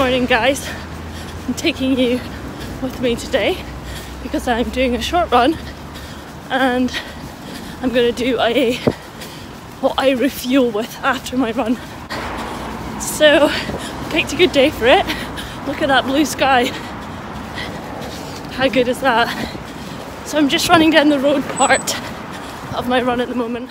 morning guys. I'm taking you with me today because I'm doing a short run and I'm gonna do a what I refuel with after my run. So picked a good day for it. Look at that blue sky. How good is that? So I'm just running down the road part of my run at the moment.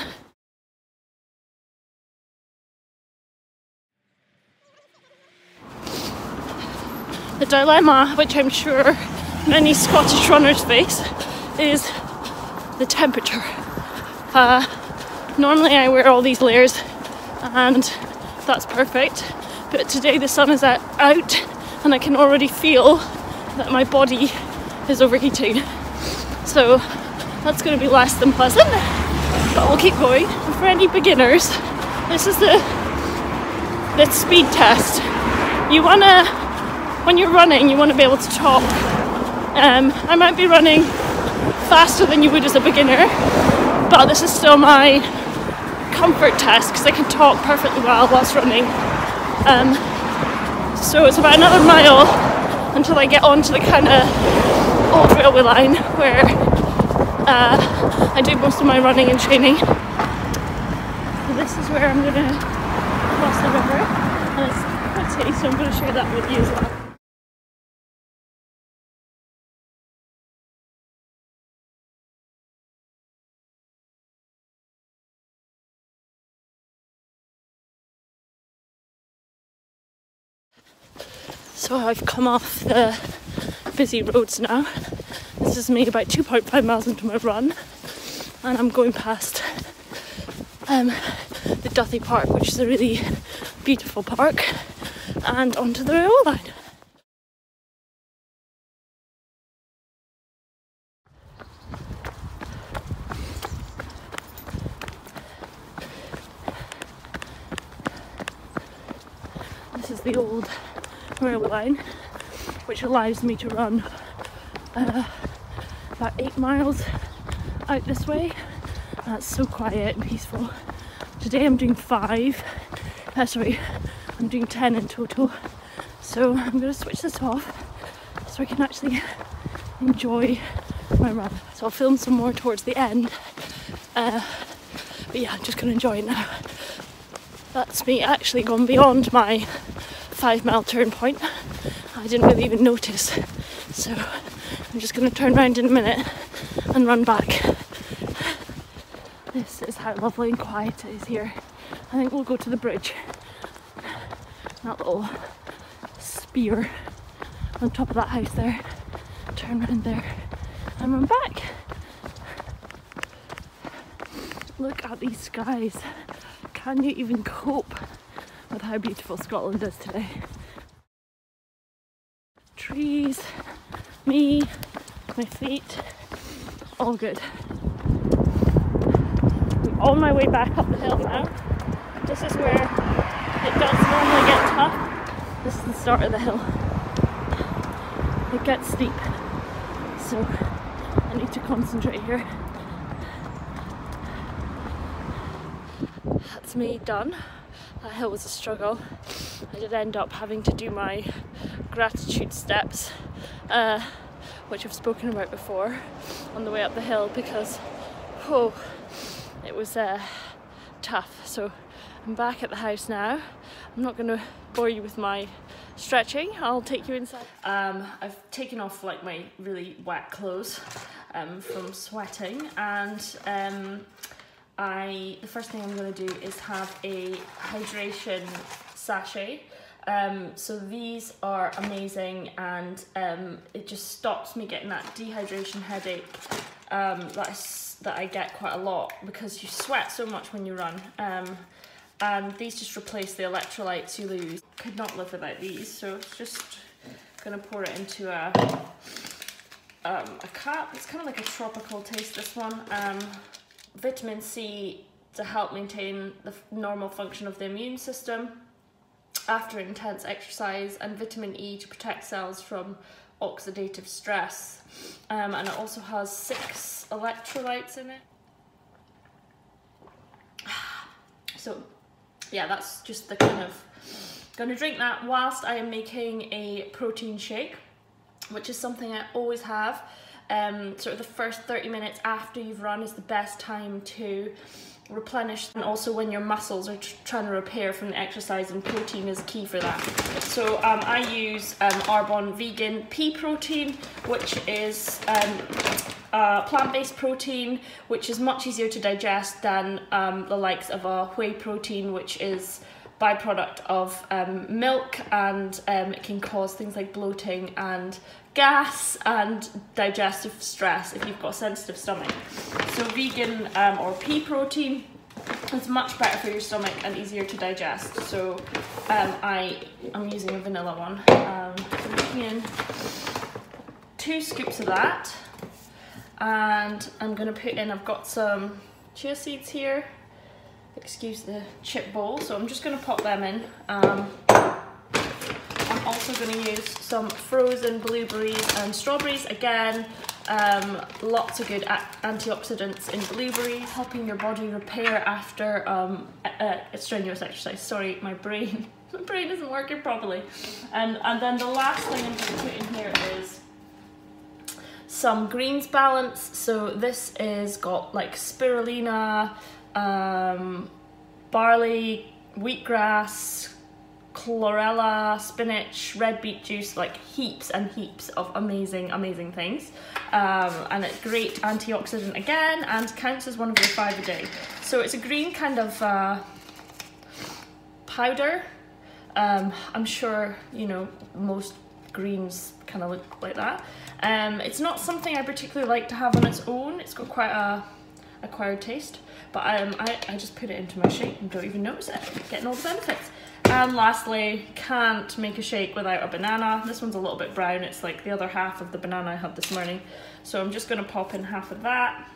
The dilemma, which I'm sure many Scottish runners face, is the temperature. Uh, normally I wear all these layers and that's perfect, but today the sun is out and I can already feel that my body is overheating. So that's going to be less than pleasant, but we'll keep going. And for any beginners, this is the the speed test. You want to when you're running, you want to be able to talk. Um, I might be running faster than you would as a beginner, but this is still my comfort test because I can talk perfectly well whilst running. Um, so it's about another mile until I get onto the kind of old railway line where uh, I do most of my running and training. So this is where I'm going to cross the river, and it's pretty, so I'm going to share that with you as well. So I've come off the busy roads now. This is me about 2.5 miles into my run, and I'm going past um, the Duthie Park, which is a really beautiful park, and onto the railway line. This is the old rail line, which allows me to run uh, about eight miles out this way. That's so quiet and peaceful. Today I'm doing five, uh, sorry, I'm doing 10 in total. So I'm going to switch this off so I can actually enjoy my run. So I'll film some more towards the end. Uh, but yeah, I'm just going to enjoy it now. That's me actually gone beyond my five mile turn point. I didn't really even notice. So I'm just going to turn around in a minute and run back. This is how lovely and quiet it is here. I think we'll go to the bridge. That little spear on top of that house there. Turn around there and run back. Look at these skies. Can you even cope how beautiful Scotland is today. Trees, me, my feet, all good. I'm on my way back up the hill now. This is where it does normally get tough. This is the start of the hill. It gets steep, so I need to concentrate here. That's me done. That hill was a struggle. I did end up having to do my gratitude steps, uh, which I've spoken about before, on the way up the hill because, oh, it was uh, tough. So I'm back at the house now. I'm not going to bore you with my stretching. I'll take you inside. Um, I've taken off like my really wet clothes um, from sweating and um, I the first thing I'm going to do is have a hydration sachet. Um, so these are amazing and um, it just stops me getting that dehydration headache um, that, I, that I get quite a lot because you sweat so much when you run. Um, and these just replace the electrolytes you lose. Could not live without these, so it's just gonna pour it into a, um, a cup. It's kind of like a tropical taste, this one. Vitamin C to help maintain the normal function of the immune system after intense exercise, and vitamin E to protect cells from oxidative stress. Um, and it also has six electrolytes in it. So, yeah, that's just the kind of Gonna drink that whilst I am making a protein shake, which is something I always have. Um, sort of the first 30 minutes after you've run is the best time to replenish and also when your muscles are trying to repair from the exercise and protein is key for that. So um, I use um, Arbonne vegan pea protein which is um, plant-based protein which is much easier to digest than um, the likes of a whey protein which is byproduct of um, milk and um, it can cause things like bloating and gas and digestive stress if you've got a sensitive stomach. So vegan um, or pea protein is much better for your stomach and easier to digest. So um, I am using a vanilla one. Um, I'm putting in two scoops of that and I'm going to put in, I've got some chia seeds here excuse the chip bowl. So I'm just going to pop them in. Um, also going to use some frozen blueberries and strawberries. Again, um, lots of good antioxidants in blueberries, helping your body repair after um, a, a strenuous exercise. Sorry, my brain, my brain isn't working properly. And, and then the last thing I'm going to put in here is some greens balance. So this is got like spirulina, um, barley, wheatgrass, chlorella, spinach, red beet juice, like heaps and heaps of amazing, amazing things. Um, and it's great antioxidant again and counts as one of your five a day. So it's a green kind of uh, powder. Um, I'm sure, you know, most greens kind of look like that. Um, it's not something I particularly like to have on its own. It's got quite a acquired taste. But um, I, I just put it into my shake and don't even notice it, getting all the benefits. And lastly, can't make a shake without a banana. This one's a little bit brown, it's like the other half of the banana I had this morning. So I'm just gonna pop in half of that.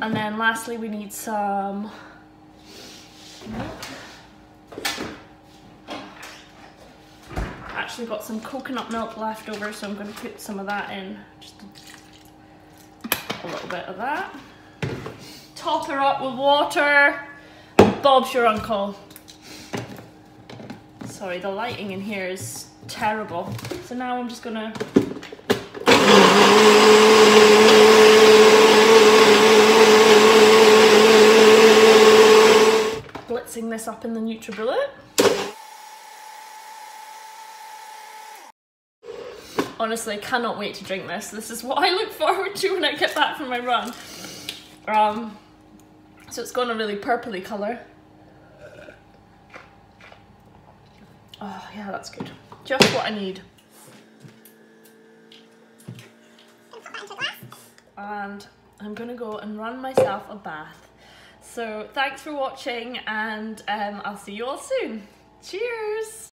And then lastly, we need some Actually got some coconut milk left over, so I'm gonna put some of that in. Just a little bit of that top her up with water. Bob's your uncle. Sorry, the lighting in here is terrible. So now I'm just gonna blitzing this up in the NutriBullet. Honestly, cannot wait to drink this. This is what I look forward to when I get back from my run. Um, so it's gone a really purpley colour. Oh yeah, that's good. Just what I need. And I'm gonna go and run myself a bath. So thanks for watching and um, I'll see you all soon. Cheers!